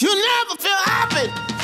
You never feel happy.